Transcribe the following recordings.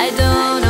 I don't know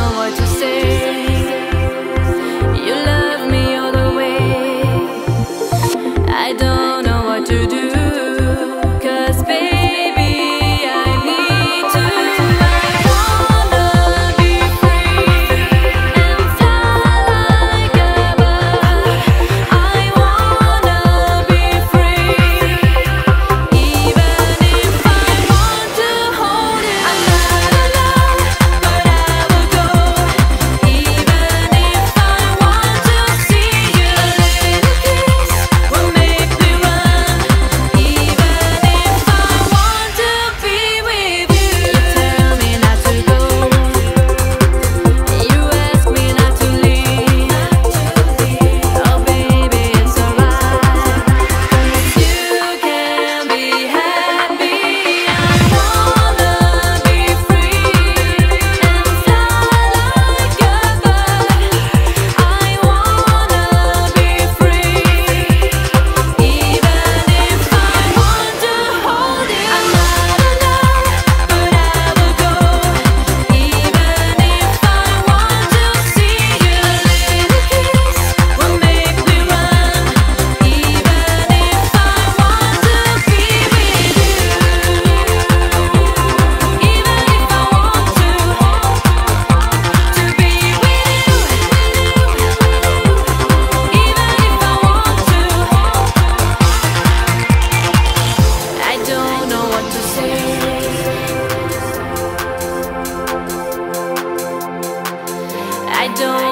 don't